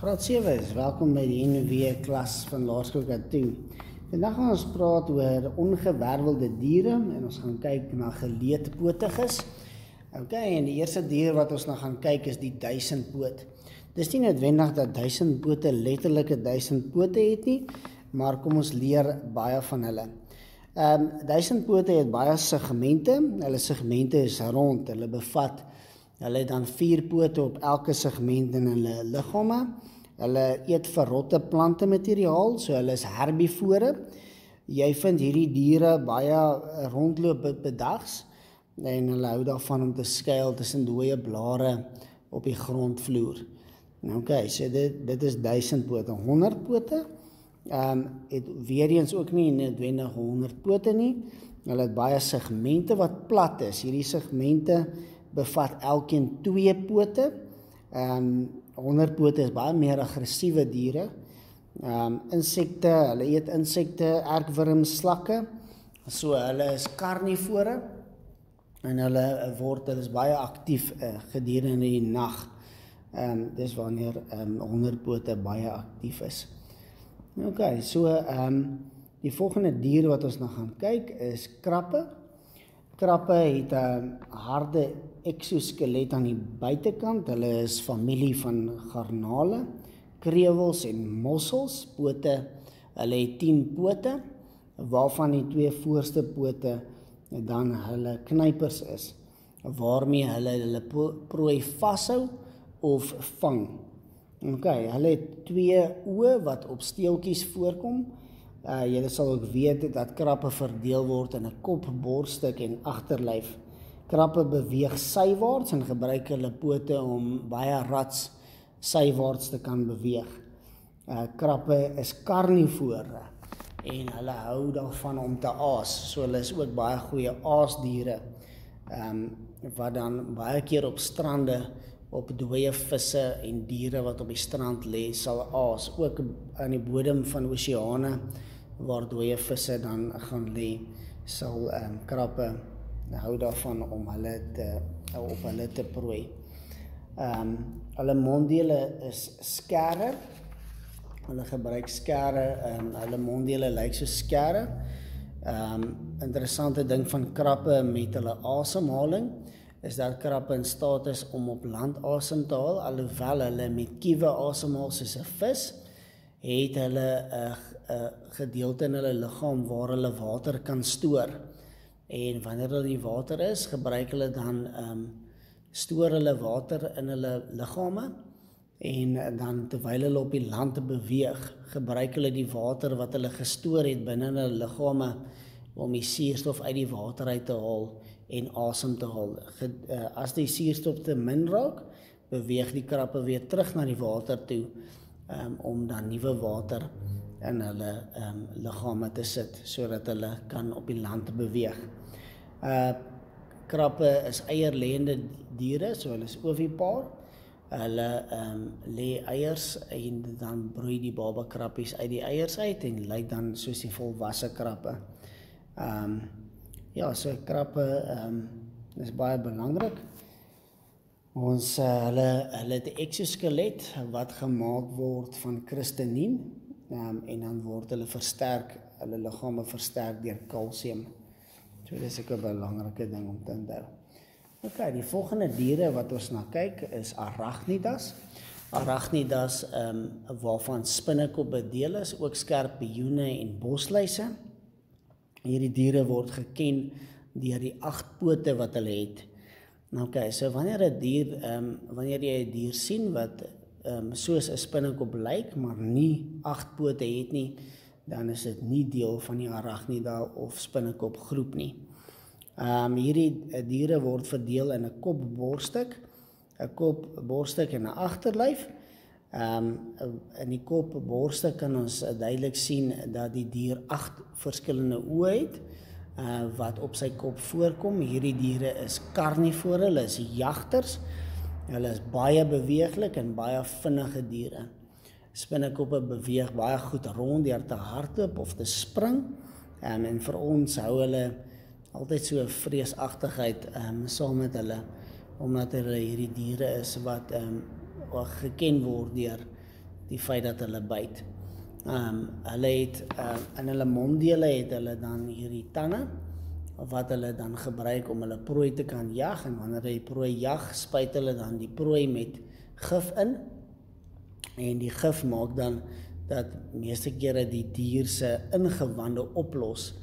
Graad 7 is welkom by die NW klas van Laerskool Katoen. Vandag gaan ons praat oor ongewervelde diere en ons gaan kyk na geleedpotiges. OK, en die eerste dier wat ons nou gaan kyk is die duisendpoot. Dis nie noodwendig dat duisendpote letterlik 'n duisend pote het nie, maar kom ons leer baie van hulle. Ehm um, duisendpote het baie segmente. Hulle segmente is rond. Hulle bevat Hulle het dan vier pote op elke segment in hulle liggame. Hulle eet verrotte plante materiaal, so hulle is herbivore. Jy vind hierdie diere baie rondloop bedags en hulle hou daarvan om te skuil tussen dooie blare op die grondvloer. Nou okay, so dit dit is 1000 pote, 100 pote. Ehm um, het weer eens ook nie noodwendig 100 pote nie. Hulle het baie segmente wat plat is. Hierdie segmente bevat elkeen twee pote. Ehm um, honderpote is baie meer aggressiewe diere. Ehm um, insekte, hulle eet insekte, erkwurms, slakke. So hulle is karnivore en hulle word hulle is baie aktief uh, gedurende die nag. Ehm um, dis wanneer ehm um, honderpote baie aktief is. OK, so ehm um, die volgende dier wat ons nou gaan kyk is krappe. Krappe het 'n harde eksoskelet aan die buitekant. Hulle is familie van garnale, krewels en mossels. Pote, hulle het 10 pote waarvan die twee voorste pote dan hulle knypers is waarmee hulle hulle prooi vashou of vang. OK, hulle het twee oë wat op steeltjies voorkom Uh julle sal ook weet dat krappe verdeel word in 'n kop, borsstuk en agterlyf. Krappe beweeg sywaarts en gebruik hulle pote om baie rats sywaarts te kan beweeg. Uh krappe is karnivore en hulle hou daarvan om te aas. So hulle is ook baie goeie aasdiere. Ehm um, wat dan baie keer op strande op dooie visse en diere wat op die strand lê sal aas ook aan die bodem van oseane waar dooie visse dan gaan lê sal ehm um, krappe hou daarvan om hulle te op hulle te prooi. Ehm um, hulle monddele is skerre. Hulle gebruik skerre en um, hulle monddele lyk so skerre. Ehm um, interessante ding van krappe met hulle asemhaling is dat krappe in staat is om op land asem te haal alhoewel hulle met kiewe asemhaal soos 'n vis het hulle 'n 'n gedeelte in hulle liggaam waar hulle water kan stoor. En wanneer hulle die water is, gebruik hulle dan ehm um, stoor hulle water in hulle liggame en dan terwyl hulle op die land beweeg, gebruik hulle die water wat hulle gestoor het binne hulle liggame om die suurstof uit die water uit te haal en asem te haal. Eh, as die suurstof te min raak, beweeg die krappe weer terug na die water toe um, om dan nuwe water in hulle um, liggame te sit sodat hulle kan op die land beweeg. Uh krappe is eierlêende diere, so hulle is ovipaar. Hulle ehm um, lê eiers en dan broei die baba krappies uit die eiers uit en lyk dan soos die volwasse krappe. Ehm um, ja, so krappe ehm um, is baie belangrik. Ons uh, hulle hulle het 'n eksoskelet wat gemaak word van kristalien um, en dan word hulle versterk, hulle liggame versterk deur kalsium. So dis 'n belangrike ding om te onthou. OK, die volgende diere wat ons na kyk is arachnidas. Arachnidas ehm um, waarvan spinnekop bedeel is, ook skorpioene en bosluise. Hierdie diere word geken deur die agt pote wat hulle het. Nou okay, so wanneer 'n dier ehm um, wanneer jy 'n dier sien wat ehm um, soos 'n spinnekop lyk, maar nie agt pote het nie, dan is dit nie deel van die arachnida of spinnekop groep nie. Ehm um, hierdie eh, diere word verdeel in 'n kop borstuk, 'n kop borstuk en 'n agterlyf. Ehm um, in die kop borstuk kan ons duidelik sien dat die dier agt verskillende oë het uh wat op sy kop voorkom. Hierdie diere is karnivore, hulle is jagters. Hulle is baie beweeglik en baie vinnige diere. Spinnekoppe beweeg baie goed rond deur te hardloop of te spring. Um, en vir ons hou hulle altyd so 'n vreesagtigheid um saam met hulle omdat hulle hierdie diere is wat um wat geken word deur die feit dat hulle byt. Ehm um, hulle het uh, in hulle monddele het hulle dan hierdie tande wat hulle dan gebruik om hulle prooi te kan jag en wanneer hy prooi jag, spuit hulle dan die prooi met gif in. En die gif maak dan dat meeste kere die dier se ingewande oplos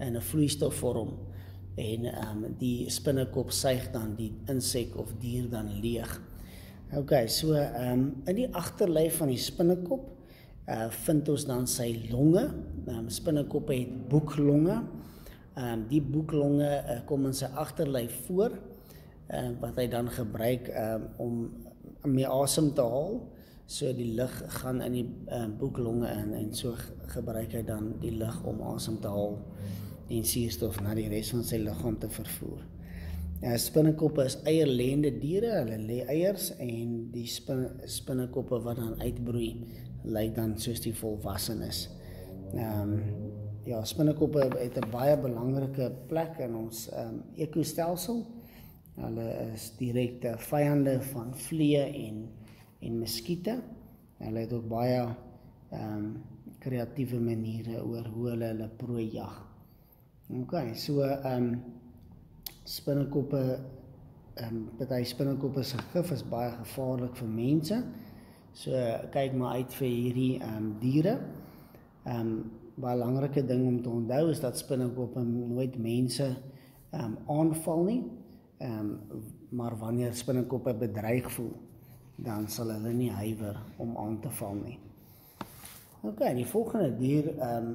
in 'n vloeistofvorm en ehm um, die spinnekop suig dan die insek of dier dan leeg. OK, so ehm um, in die agterlyf van die spinnekop uh vind ons dan sy longe. Ehm um, spinnekoppe het boeklonge. Ehm um, die boeklonge uh, kom in sy agterlyf voor uh, wat hy dan gebruik um, om meer asem te haal. So die lug gaan in die uh, boeklonge in en so gebruik hy dan die lug om asem te haal en suurstof na die res van sy liggaam te vervoer. Ja, spinnekoppe is eierlêende diere. Hulle lê eiers en die spin, spinnekoppe wat dan uitbroei, lyk dan soos die volwassenes. Ehm um, ja, spinnekoppe het 'n baie belangrike plek in ons ehm um, ekostelsel. Hulle is direkte vyande van vliee en en muskiete. Hulle het ook baie ehm um, kreatiewe maniere oor hoe hulle hulle prooi jag. OK, so ehm um, spinnekoppe ehm um, party spinnekoppe se gif is baie gevaarlik vir mense. So kyk maar uit vir hierdie ehm um, diere. Ehm um, belangrike ding om te onthou is dat spinnekoppe nooit mense ehm um, aanval nie. Ehm um, maar wanneer spinnekoppe bedreig voel, dan sal hulle nie huiwer om aan te val nie. OK, die volgende dier ehm um,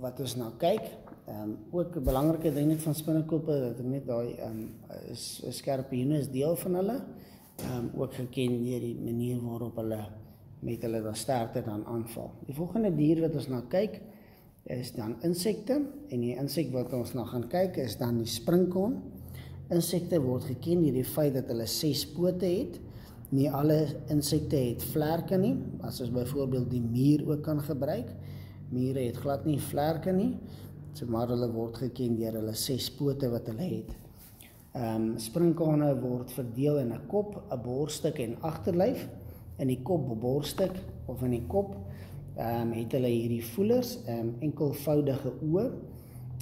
wat ons nou kyk, ehm um, ook 'n belangrike ding net van spinnekoppe dat ek net daai ehm um, is 'n skerpioene is deel van hulle. Um, ook geken deur die manier waarop hulle met hulle sterkte dan aanval. Die volgende dier wat ons nou kyk, is dan insekte en die insek wat ons nou gaan kyk is dan die sprinkaan. Insekte word geken deur die feit dat hulle 6 pote het. Nie alle insekte het vlerke nie, as ons byvoorbeeld die muur ook kan gebruik. Mure het glad nie vlerke nie. So maar hulle word geken deur hulle 6 pote wat hulle het. Ehm um, sprinkane word verdeel in 'n kop, 'n borstuk en agterlyf. In die kop, borstuk of in die kop ehm um, het hulle hierdie voelers, ehm um, enkelvoudige oë.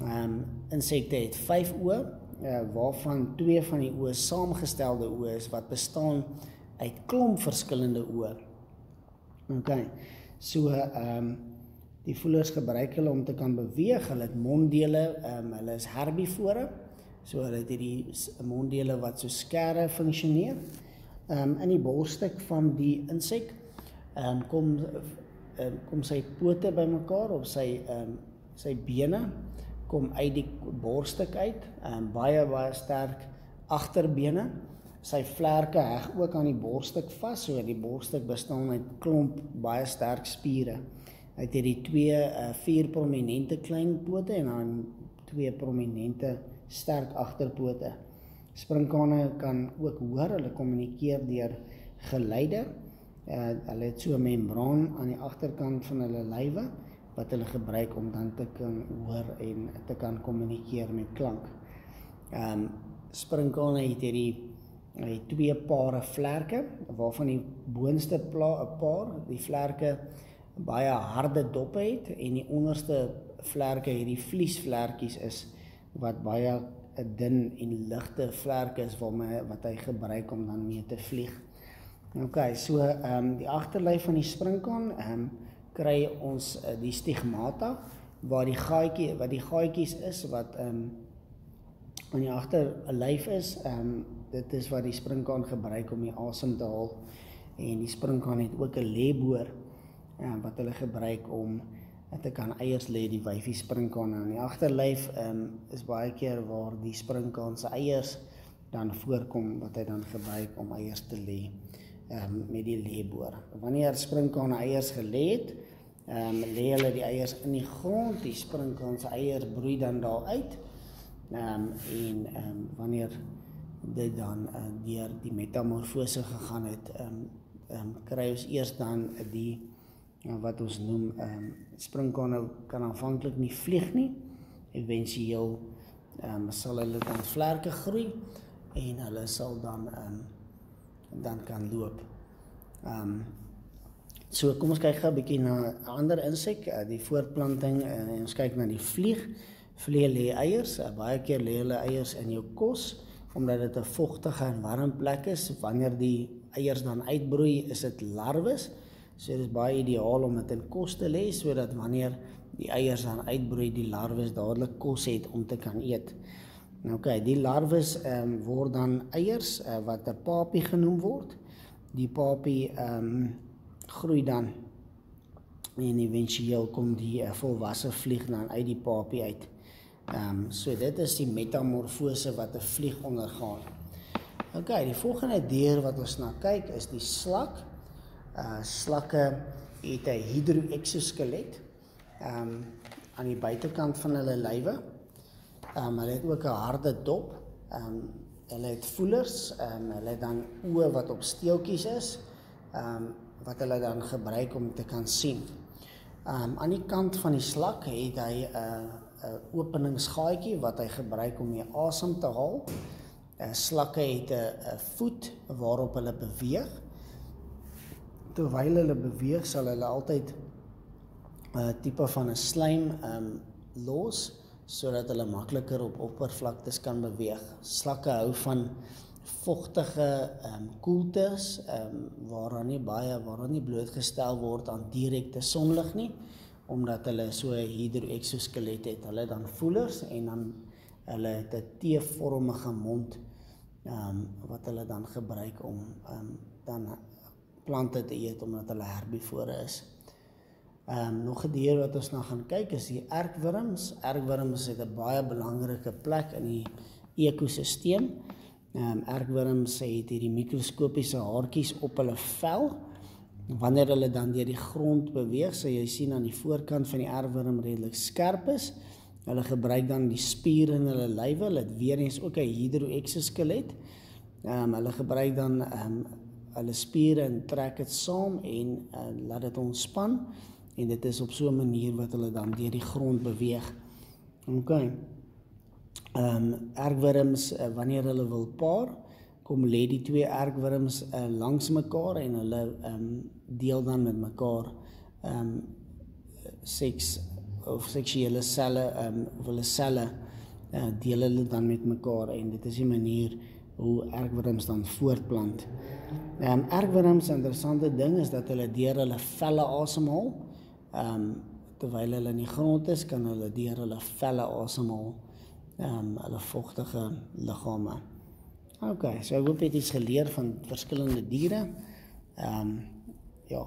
Ehm um, insekte het 5 oë, uh, waarvan twee van die oë saamgestelde oë is wat bestaan uit klomp verskillende oë. OK. So ehm um, die voelers gebruik hulle om te kan beweeg. Hulle het monddele, ehm um, hulle is herbivore. So hulle het hierdie monddele wat so skerre funksioneer. Ehm um, in die borstuk van die insek ehm um, kom um, kom sy pote bymekaar op sy ehm um, sy bene kom uit die borstuk uit, ehm um, baie baie sterk agterbene. Sy vlerke heg ook aan die borstuk vas, so die borstuk bestaan uit klomp baie sterk spiere. Hy het hierdie twee uh, vier prominente klein pote en dan twee prominente sterk agterpote. Sprinkane kan ook hoor, hulle kommunikeer deur geluide uh, hulle het so 'n membraan aan die agterkant van hulle lywe wat hulle gebruik om dan te kan hoor en te kan kommunikeer met klank. Ehm um, sprinkane het hierdie hy twee pare vlerke waarvan die boonste pla 'n paar die vlerke baie harde doppe het en die onderste vlerke hierdie vliesvlerkies is wat baie 'n dun en ligte vlerke is waarmee wat hy gebruik om dan mee te vlieg. OK, so ehm um, die agterlyf van die sprinkaan ehm um, kry ons uh, die stigmata waar die gaatjie wat die gaatjies is wat ehm um, aan die agter lyf is. Ehm um, dit is wat die sprinkaan gebruik om die asem te haal en die sprinkaan het ook 'n lêboor ehm um, wat hulle gebruik om te kan eiers lê die wyfie sprinkaan aan die agterlyf um, is baie keer waar die sprinkaan se eiers dan voorkom wat hy dan gebruik om eiers te lê um, met die leeboor. Wanneer sprinkaan eiers gelê het, ehm um, lê hulle die eiers in die grond, die sprinkaan se eiers broei dan daar uit. Ehm um, en ehm um, wanneer dit dan uh, deur die metamorfose gegaan het, ehm um, ehm um, kry ons eers dan die wat ons noem ehm um, sprinkane kan aanvanklik nie vlieg nie. Eventueel ehm um, sal hulle dan vlerke groei en hulle sal dan ehm um, dan kan loop. Ehm um, So kom ons kyk gou 'n bietjie na 'n ander insek, uh, die voortplanting uh, en ons kyk na die vlieg. Vliee lê eiers, uh, baie keer lê hulle eiers in jou kos omdat dit 'n vogtige en warm plek is. Wanneer die eiers dan uitbroei, is dit larwes. So dit is baie ideaal om dit in kos te lê sodat wanneer die eiers dan uitbroei, die larwes dadelik kos het om te kan eet. Nou oké, okay, die larwes ehm um, word dan eiers uh, wat 'n papie genoem word. Die papie ehm um, groei dan en eventueel kom die uh, volwasse vlieg dan uit die papie uit. Ehm um, so dit is die metamorfose wat 'n vlieg ondergaan. OK, die volgende dier wat ons na kyk is die slak. Uh slakke het 'n hydroexoskelet. Ehm um, aan die buitekant van hulle lywe. Um, hulle het ook 'n harde dop. Um, hulle het voelers, um, hulle het dan oë wat op steeltjies is. Um, wat hulle dan gebruik om te kan sien. Um, aan die kant van die slak het hy 'n uh, 'n openingsgaatjie wat hy gebruik om die asem te haal. 'n Slakke het 'n 'n voet waarop hulle beweeg. Terwyl hulle beweeg, sal hulle altyd 'n tipe van 'n slaim ehm um, los sodat hulle makliker op oppervlaktes kan beweeg. Slakke hou van vogtige ehm um, koeltes ehm um, waaraan nie baie waaraan nie blootgestel word aan direkte sonlig nie omdat hulle so 'n hydroexoskelet het. Hulle dan voelers en dan hulle het 'n T-vormige mond ehm um, wat hulle dan gebruik om ehm um, dan plante te eet omdat hulle herbivore is. Ehm um, nog 'n dier wat ons na gaan kyk is die erkwurms. Erkwurms het 'n baie belangrike plek in die ekosisteem. Ehm um, erkwurms het hierdie mikroskopiese haartjies op hulle vel. Wanneer hulle dan deur die grond beweeg, sal jy sien aan die voorkant van die erwurm redelik skerp is. Hulle gebruik dan die spiere in hulle lywe, hulle het weer eens ook 'n hydroexoskelet. Ehm um, hulle gebruik dan ehm um, hulle spiere en trek dit saam en uh, laat dit ontspan en dit is op so 'n manier wat hulle dan deur die grond beweeg. OK. Ehm um, erwurms uh, wanneer hulle wil paar, kom lê die twee erkwurms uh, langs mekaar en hulle ehm um, deel dan met mekaar ehm um, seks of seksuele selle ehm um, of hulle selle uh, deel hulle dan met mekaar en dit is 'n manier hoe erkwurms dan voortplant. Ehm um, erkwurms interessante ding is dat hulle deur hulle velle asemhaal. Ehm um, terwyl hulle in die grond is, kan hulle deur hulle velle asemhaal. Ehm um, hulle vogtige liggame. OK, so ek hoop jy het iets geleer van verskillende diere. Ehm um, ja.